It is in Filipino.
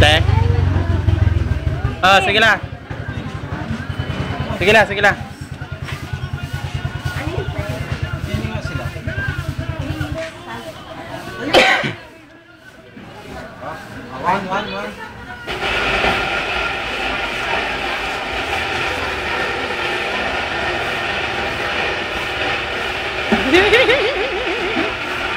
Te? Ah, sige la. Sige la, sige la. One, one, one.